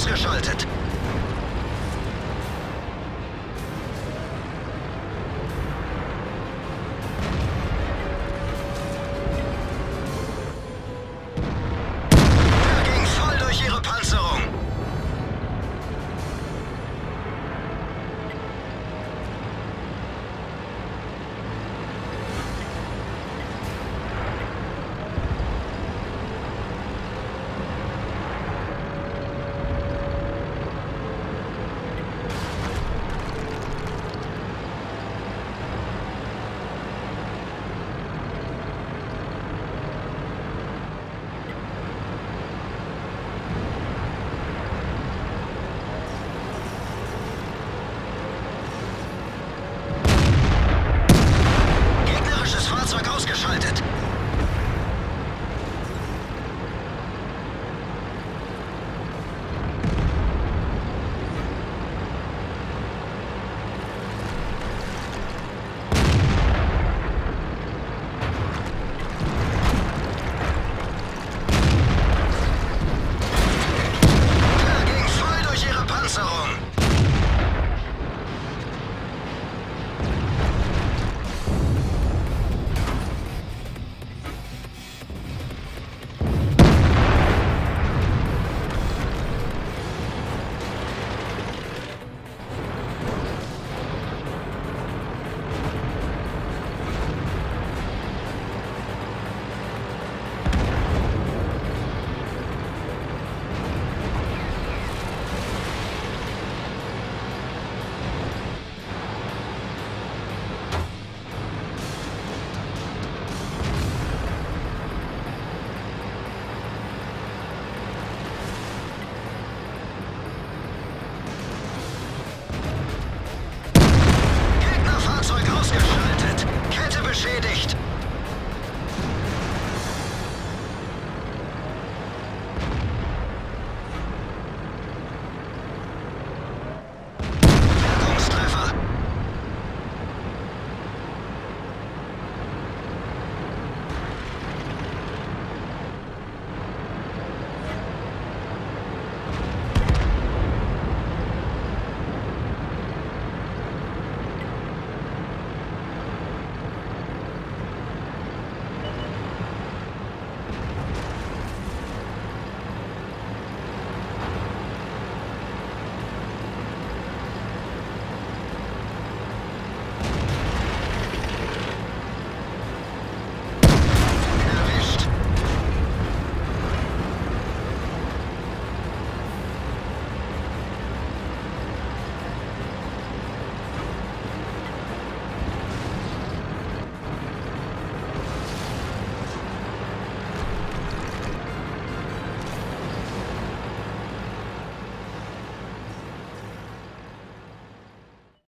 ausgeschaltet.